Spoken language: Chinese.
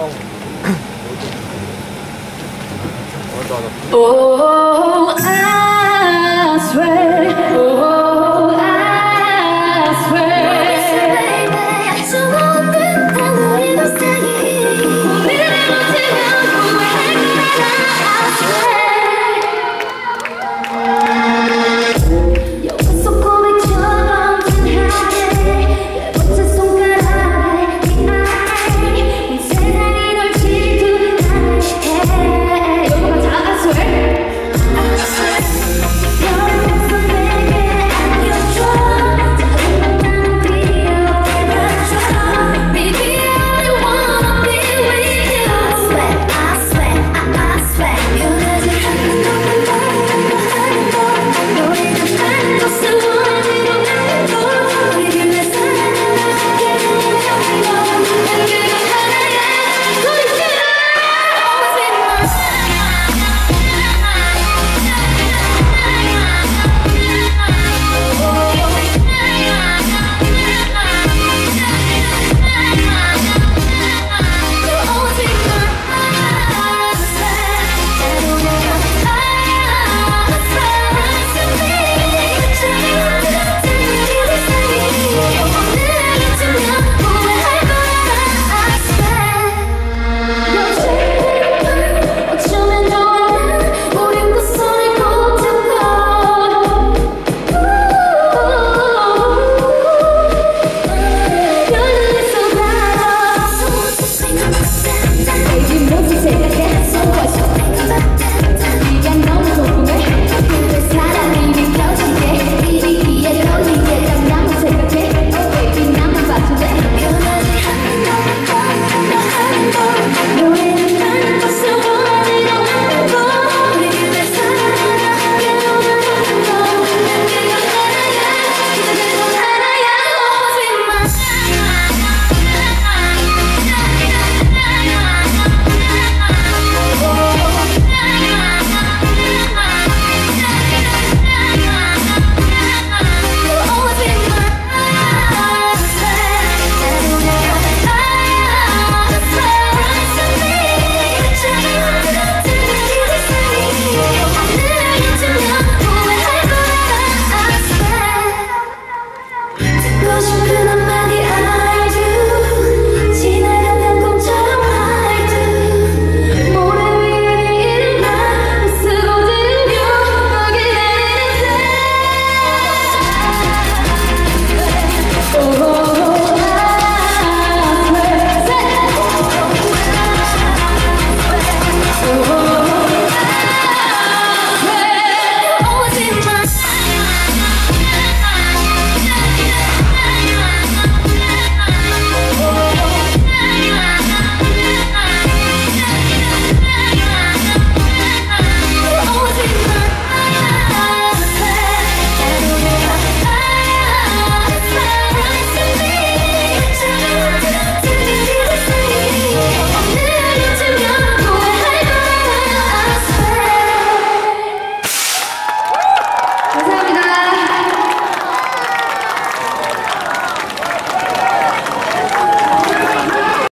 哦，我。